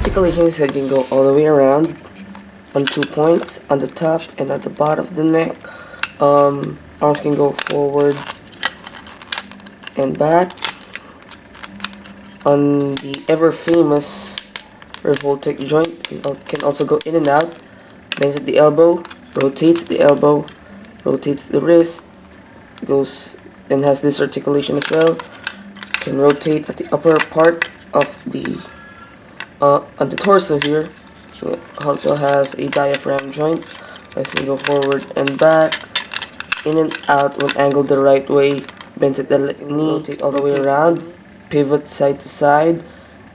Articulation, you can go all the way around on two points, on the top and at the bottom of the neck. Um, arms can go forward and back. On the ever famous Revoltech joint, can also go in and out. Bends at the elbow, rotates the elbow, rotates the wrist, goes and has this articulation as well. Can rotate at the upper part of the uh, on the torso here. So also has a diaphragm joint. I can go forward and back, in and out when angled the right way. Bend at the knee, rotate all the way around, pivot side to side,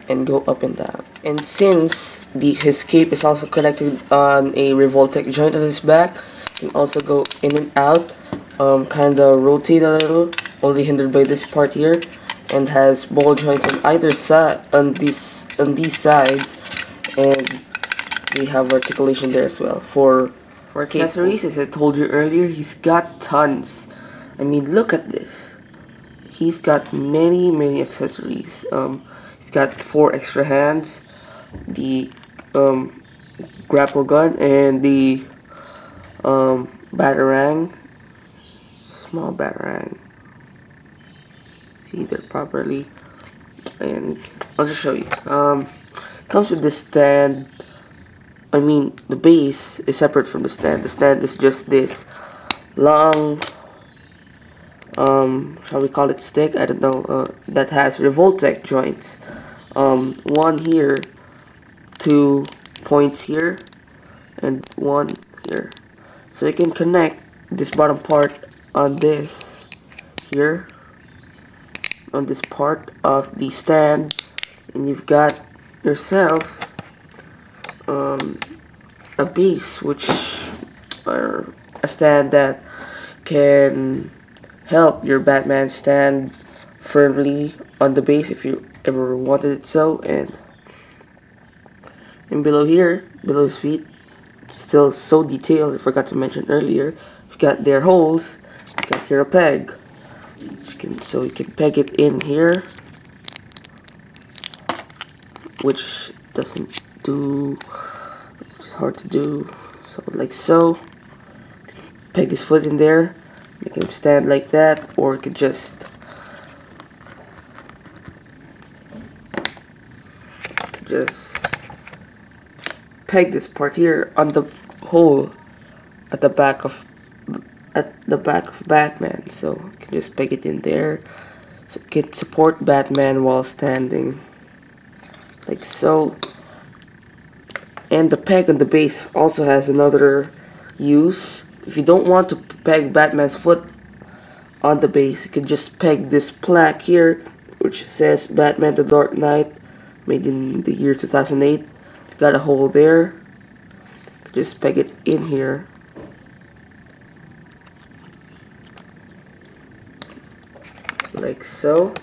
and go up and down. And since the his cape is also connected on a Revoltech joint at his back, you can also go in and out, um, kind of rotate a little, only hindered by this part here, and has ball joints on either side on these on these sides, and we have articulation there as well. For for accessories, as I told you earlier, he's got tons. I mean, look at this. He's got many many accessories. Um, he's got four extra hands, the um, grapple gun, and the um, batarang, small batarang. See that properly, and I'll just show you. Um, comes with this stand. I mean, the base is separate from the stand. The stand is just this long, um, shall we call it stick? I don't know. Uh, that has Revoltech joints. Um, one here, two points here, and one here. So you can connect this bottom part on this here, on this part of the stand, and you've got yourself um, a base which or a stand that can help your Batman stand firmly on the base if you ever wanted it so and and below here below his feet still so detailed I forgot to mention earlier you've got their holes you've got here a peg can, so you can peg it in here which doesn't do it's hard to do. So like so peg his foot in there make him stand like that or you could just just peg this part here on the hole at the back of at the back of Batman. So just peg it in there. So it can support Batman while standing. Like so. And the peg on the base also has another use. If you don't want to peg Batman's foot on the base you can just peg this plaque here which says Batman the Dark Knight made in the year 2008 got a hole there. Just peg it in here like so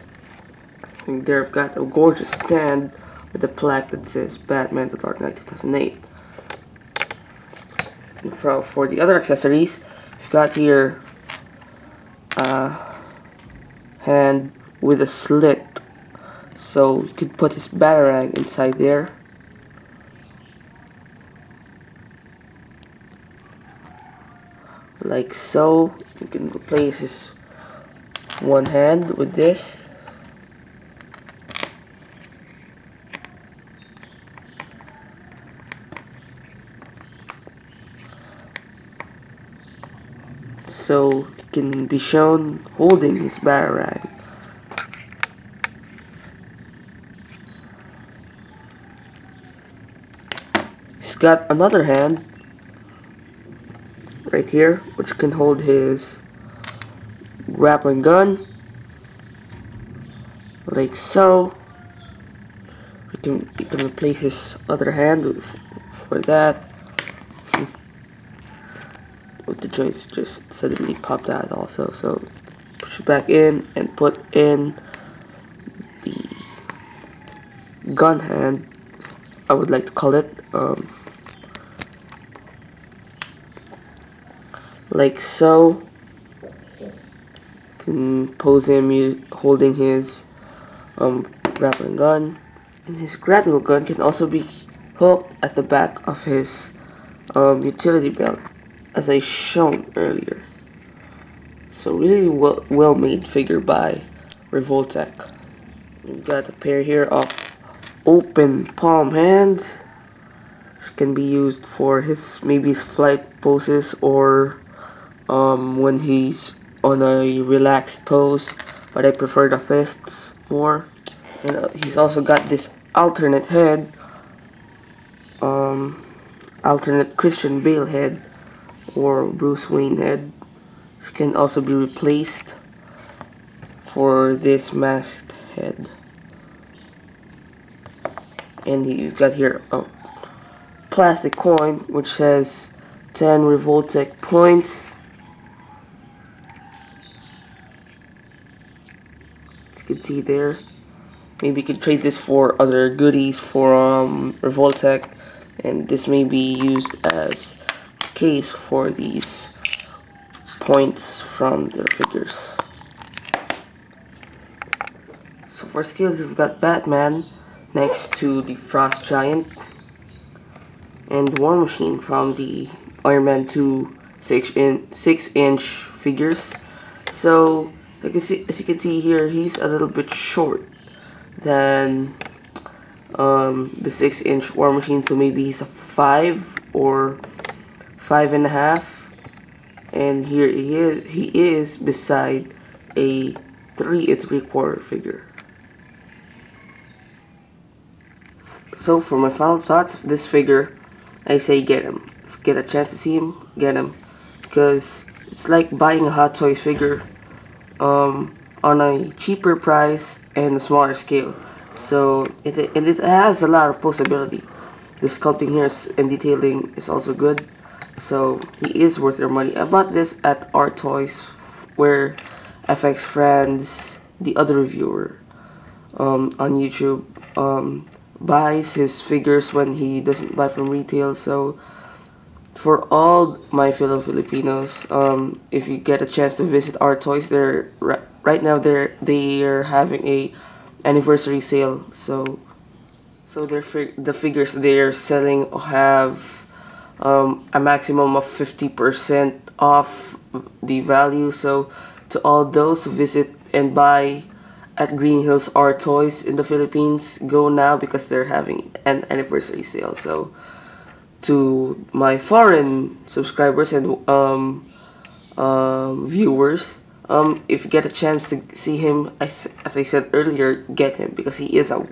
and there I've got a gorgeous stand with a plaque that says Batman The Dark Knight 2008. And for, for the other accessories, you've got here a uh, hand with a slit. So you could put his batarang inside there. Like so. You can replace his one hand with this so can be shown holding his batarang. He's got another hand right here which can hold his grappling gun. Like so. We can, you can replace his other hand with, for that. With the joints just suddenly popped out also so push it back in and put in the gun hand. I would like to call it um, like so can pose him holding his um, grappling gun And his grappling gun can also be hooked at the back of his um, utility belt, as I shown earlier. So really well, well made figure by Revoltech. We've got a pair here of open palm hands. Which can be used for his maybe his flight poses or um, when he's on a relaxed pose. But I prefer the fists more. And uh, he's also got this alternate head. Um, alternate Christian Bale head or Bruce Wayne head. Which can also be replaced for this masked head and you got here a plastic coin which says 10 Revoltech points as you can see there maybe you could trade this for other goodies for um, Revoltech and this may be used as case for these points from their figures so for skill, we've got Batman next to the Frost Giant and War Machine from the Iron Man 2 6 in 6 inch figures. So as you, as you can see here, he's a little bit short than um, the 6 inch War Machine, so maybe he's a 5 or five and a half. And here he is, he is beside a 3 and 3 quarter figure. So for my final thoughts of this figure, I say get him. Get a chance to see him, get him. Because it's like buying a Hot Toys figure um, on a cheaper price and a smaller scale. So it, and it has a lot of possibility. The sculpting here and detailing is also good. So he is worth your money. I bought this at Art Toys where FX Friends, the other reviewer um, on YouTube, um, buys his figures when he doesn't buy from retail so for all my fellow Filipinos um, if you get a chance to visit Art Toys they're right now they're they're having a anniversary sale so so their the figures they're selling have um, a maximum of 50% off the value so to all those who visit and buy at Green Hills Art Toys in the Philippines. Go now because they're having an anniversary sale. So to my foreign subscribers and um, um, viewers, um, if you get a chance to see him, as, as I said earlier, get him because he is a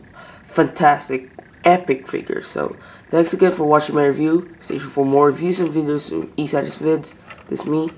fantastic, epic figure. So thanks again for watching my review. Stay tuned for more reviews and videos from East Vids. This is me,